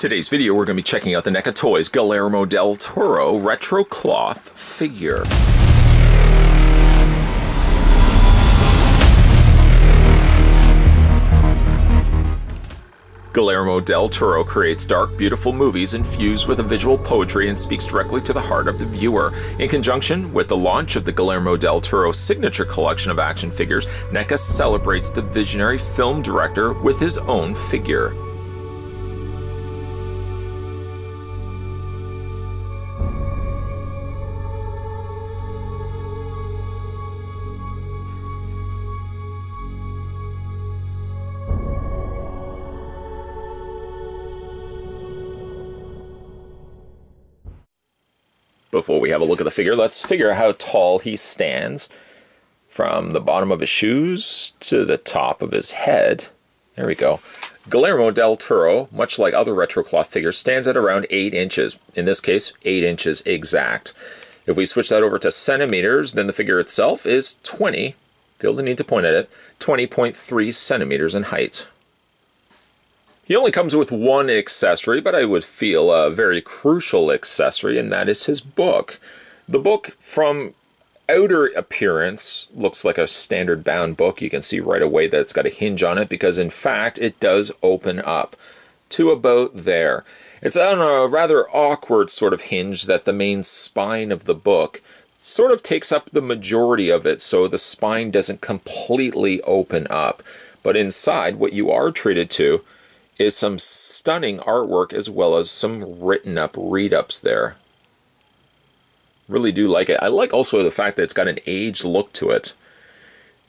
Today's video, we're going to be checking out the NECA Toys Guillermo del Toro Retro Cloth figure. Guillermo del Toro creates dark, beautiful movies infused with a visual poetry and speaks directly to the heart of the viewer. In conjunction with the launch of the Guillermo del Toro signature collection of action figures, NECA celebrates the visionary film director with his own figure. Before we have a look at the figure, let's figure out how tall he stands. From the bottom of his shoes to the top of his head. There we go. Guillermo del Toro, much like other retro cloth figures, stands at around 8 inches. In this case, 8 inches exact. If we switch that over to centimeters, then the figure itself is 20, feel the need to point at it, 20.3 centimeters in height. He only comes with one accessory, but I would feel a very crucial accessory, and that is his book. The book, from outer appearance, looks like a standard bound book. You can see right away that it's got a hinge on it because, in fact, it does open up to about there. It's on a rather awkward sort of hinge that the main spine of the book sort of takes up the majority of it, so the spine doesn't completely open up. But inside, what you are treated to is some stunning artwork as well as some written up read ups there. Really do like it. I like also the fact that it's got an aged look to it.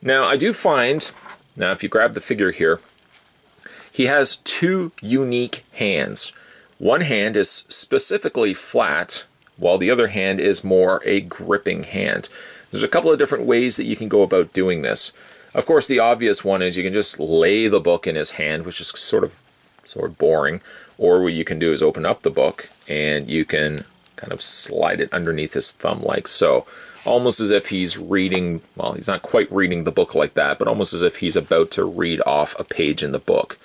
Now, I do find, now if you grab the figure here, he has two unique hands. One hand is specifically flat, while the other hand is more a gripping hand. There's a couple of different ways that you can go about doing this. Of course, the obvious one is you can just lay the book in his hand, which is sort of sort of boring. Or what you can do is open up the book and you can kind of slide it underneath his thumb like so. Almost as if he's reading, well, he's not quite reading the book like that, but almost as if he's about to read off a page in the book.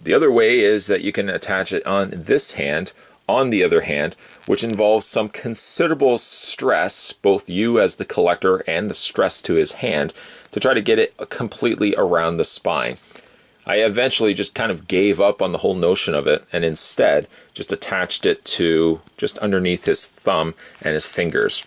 The other way is that you can attach it on this hand, on the other hand, which involves some considerable stress, both you as the collector and the stress to his hand, to try to get it completely around the spine. I eventually just kind of gave up on the whole notion of it and instead just attached it to just underneath his thumb and his fingers.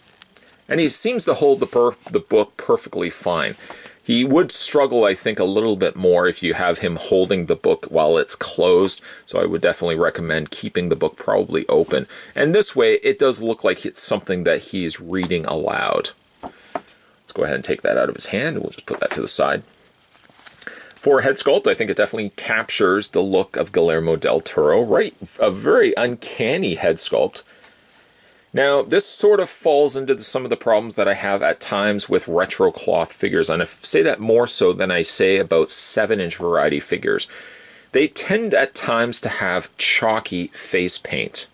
And he seems to hold the, the book perfectly fine. He would struggle, I think, a little bit more if you have him holding the book while it's closed, so I would definitely recommend keeping the book probably open. And this way, it does look like it's something that he's reading aloud. Let's go ahead and take that out of his hand, and we'll just put that to the side. For head sculpt, I think it definitely captures the look of Guillermo del Toro. Right, a very uncanny head sculpt. Now, this sort of falls into the, some of the problems that I have at times with retro cloth figures, and I say that more so than I say about 7-inch variety figures. They tend at times to have chalky face paint.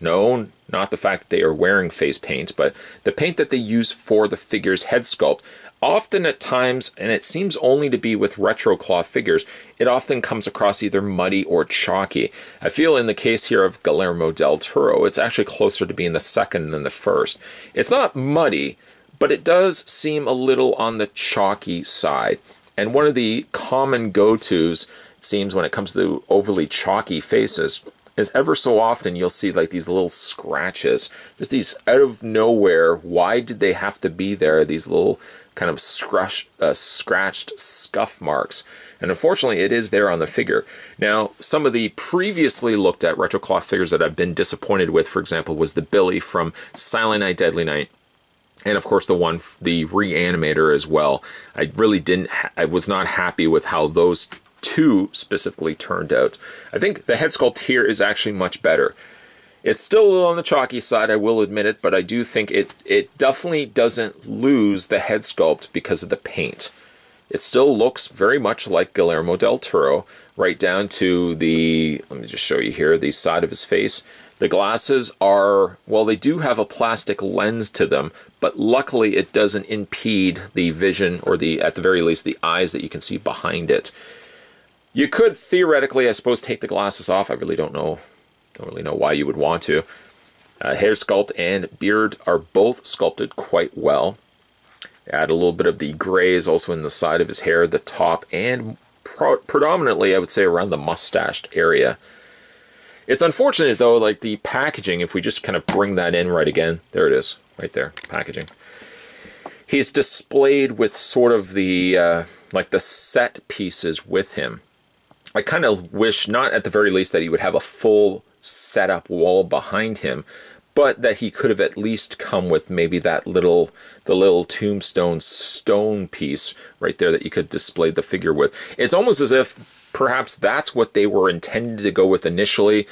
No, not the fact that they are wearing face paint, but the paint that they use for the figure's head sculpt often at times, and it seems only to be with retro cloth figures, it often comes across either muddy or chalky. I feel in the case here of Guillermo del Toro, it's actually closer to being the second than the first. It's not muddy, but it does seem a little on the chalky side. And one of the common go-tos, seems, when it comes to overly chalky faces, is ever so often you'll see like these little scratches, just these out of nowhere. Why did they have to be there? These little kind of scratch, uh, scratched scuff marks. And unfortunately, it is there on the figure. Now, some of the previously looked at retro cloth figures that I've been disappointed with, for example, was the Billy from Silent Night, Deadly Night. And of course, the one, the Reanimator as well. I really didn't, I was not happy with how those two specifically turned out. I think the head sculpt here is actually much better. It's still a little on the chalky side, I will admit it, but I do think it, it definitely doesn't lose the head sculpt because of the paint. It still looks very much like Guillermo del Toro, right down to the, let me just show you here, the side of his face. The glasses are, well, they do have a plastic lens to them, but luckily it doesn't impede the vision, or the, at the very least, the eyes that you can see behind it. You could theoretically, I suppose, take the glasses off. I really don't know Don't really know why you would want to. Uh, hair sculpt and beard are both sculpted quite well. Add a little bit of the grays also in the side of his hair, the top, and predominantly, I would say, around the mustached area. It's unfortunate, though, like the packaging, if we just kind of bring that in right again, there it is, right there, packaging. He's displayed with sort of the, uh, like the set pieces with him. I kind of wish, not at the very least, that he would have a full setup wall behind him, but that he could have at least come with maybe that little the little tombstone stone piece right there that you could display the figure with. It's almost as if perhaps that's what they were intended to go with initially.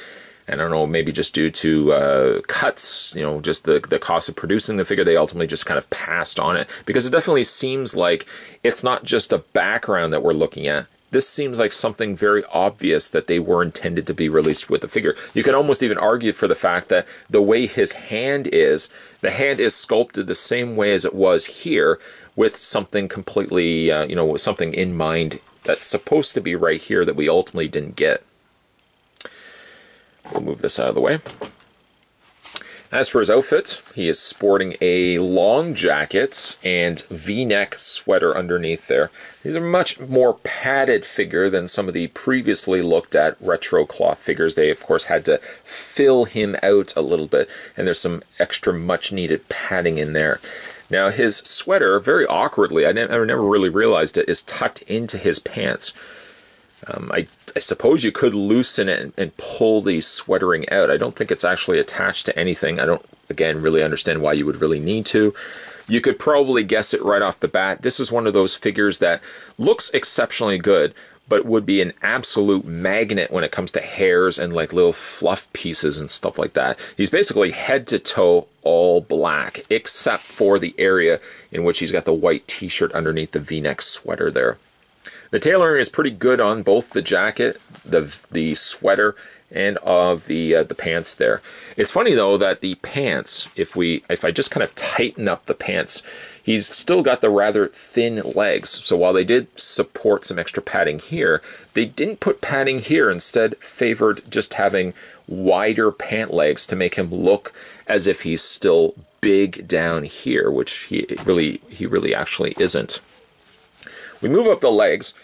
I don't know, maybe just due to uh, cuts, you know, just the, the cost of producing the figure, they ultimately just kind of passed on it. Because it definitely seems like it's not just a background that we're looking at, this seems like something very obvious that they were intended to be released with the figure. You can almost even argue for the fact that the way his hand is, the hand is sculpted the same way as it was here, with something completely, uh, you know, something in mind that's supposed to be right here that we ultimately didn't get. We'll move this out of the way. As for his outfit, he is sporting a long jacket and v-neck sweater underneath there. These are much more padded figure than some of the previously looked at retro cloth figures. They, of course, had to fill him out a little bit, and there's some extra much needed padding in there. Now, his sweater, very awkwardly, I never really realized it, is tucked into his pants. Um, I, I, suppose you could loosen it and, and, pull the sweatering out. I don't think it's actually attached to anything. I don't, again, really understand why you would really need to. You could probably guess it right off the bat. This is one of those figures that looks exceptionally good, but would be an absolute magnet when it comes to hairs and like little fluff pieces and stuff like that. He's basically head to toe all black, except for the area in which he's got the white t-shirt underneath the v-neck sweater there. The tailoring is pretty good on both the jacket, the the sweater, and of the uh, the pants there. It's funny though that the pants, if we if I just kind of tighten up the pants, he's still got the rather thin legs. So while they did support some extra padding here, they didn't put padding here. Instead, favored just having wider pant legs to make him look as if he's still big down here, which he really he really actually isn't. We move up the legs,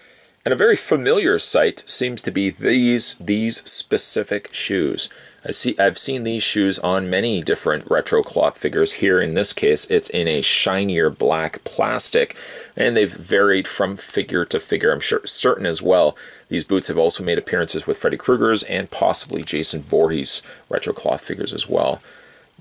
and a very familiar sight seems to be these these specific shoes. I see I've seen these shoes on many different retro cloth figures. Here in this case, it's in a shinier black plastic, and they've varied from figure to figure. I'm sure certain as well. These boots have also made appearances with Freddy Krueger's and possibly Jason Voorhees retro cloth figures as well.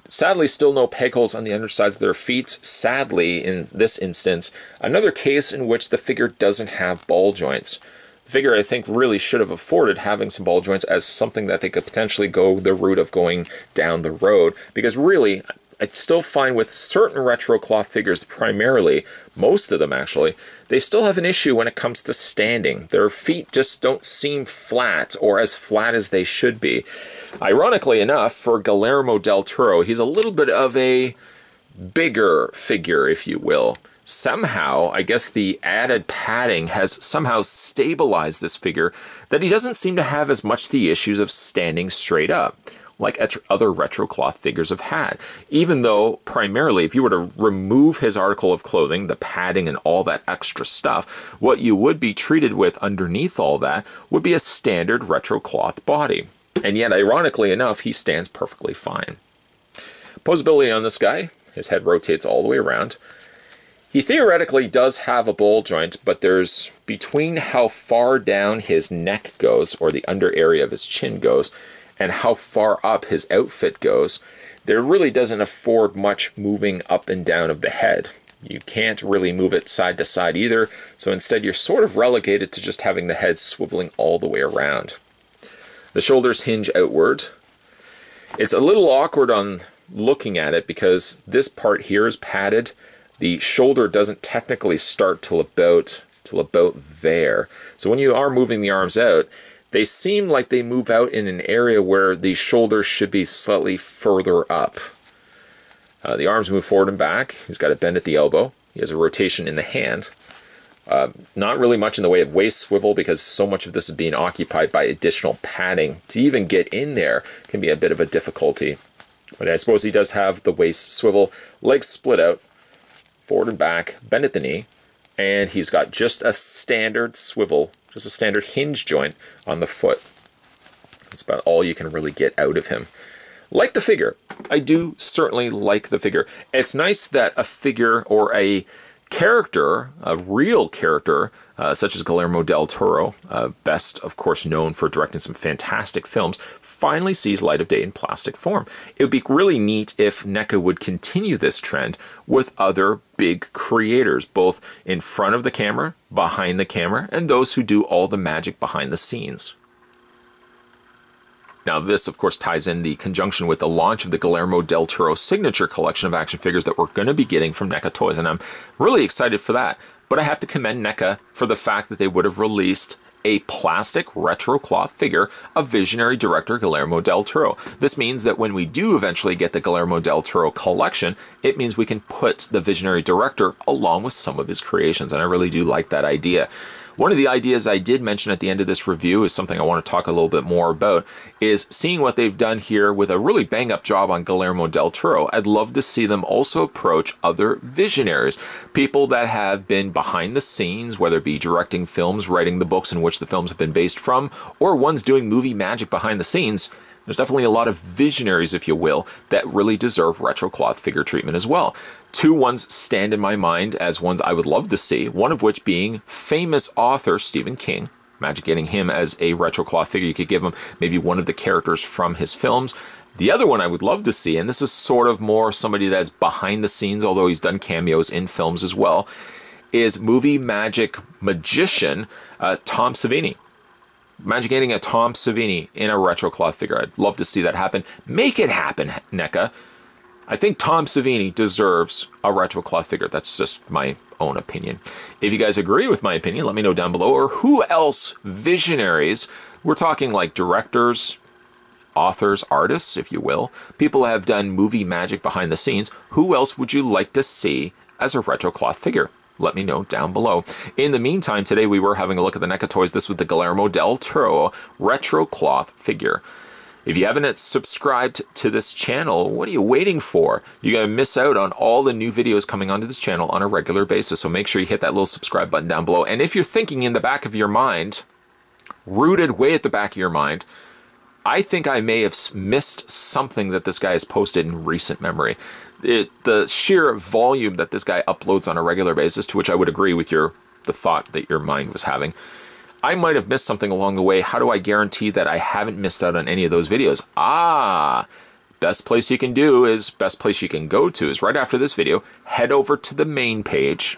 Sadly, still no peg holes on the undersides of their feet. Sadly, in this instance, another case in which the figure doesn't have ball joints. The figure, I think, really should have afforded having some ball joints as something that they could potentially go the route of going down the road. Because really, I still find with certain retro cloth figures, primarily, most of them actually, they still have an issue when it comes to standing. Their feet just don't seem flat or as flat as they should be. Ironically enough, for Guillermo del Toro, he's a little bit of a bigger figure, if you will. Somehow, I guess the added padding has somehow stabilized this figure that he doesn't seem to have as much the issues of standing straight up like other retro cloth figures have had. Even though, primarily, if you were to remove his article of clothing, the padding and all that extra stuff, what you would be treated with underneath all that would be a standard retro cloth body. And yet, ironically enough, he stands perfectly fine. Posability on this guy, his head rotates all the way around. He theoretically does have a ball joint, but there's between how far down his neck goes, or the under area of his chin goes, and how far up his outfit goes, there really doesn't afford much moving up and down of the head. You can't really move it side to side either, so instead you're sort of relegated to just having the head swiveling all the way around. The shoulders hinge outward. It's a little awkward on looking at it because this part here is padded. The shoulder doesn't technically start till about till about there. So when you are moving the arms out, they seem like they move out in an area where the shoulders should be slightly further up. Uh, the arms move forward and back. He's got a bend at the elbow. He has a rotation in the hand. Uh, not really much in the way of waist swivel because so much of this is being occupied by additional padding. To even get in there can be a bit of a difficulty. But I suppose he does have the waist swivel, legs split out, forward and back, bend at the knee, and he's got just a standard swivel, just a standard hinge joint on the foot. That's about all you can really get out of him. Like the figure. I do certainly like the figure. It's nice that a figure or a character, a real character, uh, such as Guillermo del Toro, uh, best, of course, known for directing some fantastic films, finally sees light of day in plastic form. It would be really neat if NECA would continue this trend with other big creators, both in front of the camera, behind the camera, and those who do all the magic behind the scenes. Now, this, of course, ties in the conjunction with the launch of the Guillermo del Toro signature collection of action figures that we're going to be getting from NECA Toys, and I'm really excited for that. But I have to commend NECA for the fact that they would have released a plastic retro cloth figure of visionary director Guillermo del Toro. This means that when we do eventually get the Guillermo del Toro collection, it means we can put the visionary director along with some of his creations, and I really do like that idea. One of the ideas I did mention at the end of this review is something I want to talk a little bit more about is seeing what they've done here with a really bang up job on Guillermo del Toro. I'd love to see them also approach other visionaries, people that have been behind the scenes, whether it be directing films, writing the books in which the films have been based from, or ones doing movie magic behind the scenes there's definitely a lot of visionaries, if you will, that really deserve retro cloth figure treatment as well. Two ones stand in my mind as ones I would love to see, one of which being famous author Stephen King. Imagine getting him as a retro cloth figure. You could give him maybe one of the characters from his films. The other one I would love to see, and this is sort of more somebody that's behind the scenes, although he's done cameos in films as well, is movie magic magician uh, Tom Savini. Imagine getting a Tom Savini in a retro cloth figure. I'd love to see that happen. Make it happen, NECA. I think Tom Savini deserves a retro cloth figure. That's just my own opinion. If you guys agree with my opinion, let me know down below. Or who else, visionaries, we're talking like directors, authors, artists, if you will, people have done movie magic behind the scenes. Who else would you like to see as a retro cloth figure? Let me know down below. In the meantime, today we were having a look at the NECA Toys. This with the Guillermo del Toro retro cloth figure. If you haven't subscribed to this channel, what are you waiting for? You're going to miss out on all the new videos coming onto this channel on a regular basis. So make sure you hit that little subscribe button down below. And if you're thinking in the back of your mind, rooted way at the back of your mind, I think I may have missed something that this guy has posted in recent memory. It, the sheer volume that this guy uploads on a regular basis, to which I would agree with your the thought that your mind was having. I might have missed something along the way. How do I guarantee that I haven't missed out on any of those videos? Ah, best place you can do is best place you can go to is right after this video. Head over to the main page.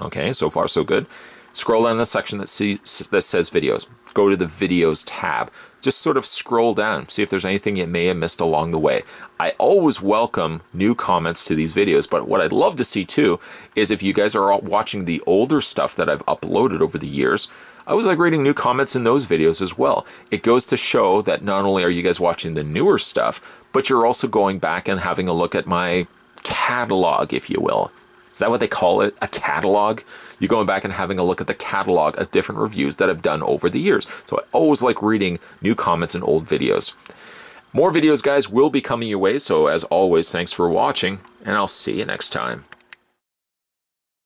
Okay, so far so good. Scroll down the section that, see, that says videos. Go to the videos tab just sort of scroll down, see if there's anything you may have missed along the way. I always welcome new comments to these videos, but what I'd love to see too is if you guys are watching the older stuff that I've uploaded over the years, I was like reading new comments in those videos as well. It goes to show that not only are you guys watching the newer stuff, but you're also going back and having a look at my catalog, if you will. Is that what they call it? A catalog? You're going back and having a look at the catalog of different reviews that I've done over the years. So I always like reading new comments and old videos. More videos, guys, will be coming your way. So as always, thanks for watching, and I'll see you next time.